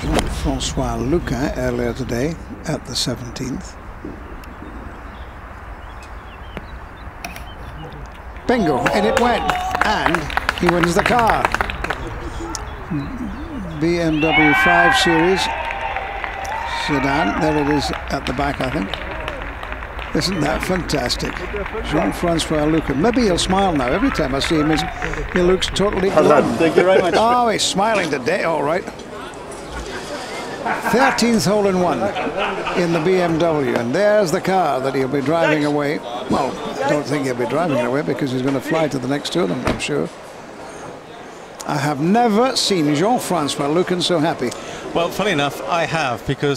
Jean-Francois Lucquin earlier today at the 17th. Bingo, and it went, and he wins the car. BMW 5 Series sedan, there it is at the back, I think. Isn't that fantastic? Jean-Francois Lucquin. Maybe he'll smile now. Every time I see him, he looks totally glum. Thank you very much. Oh, he's smiling today, all right. 13th hole in one in the BMW, and there's the car that he'll be driving away. Well, I don't think he'll be driving it away because he's going to fly to the next two of them, I'm sure. I have never seen Jean-Francois Lucquin so happy. Well, funny enough, I have because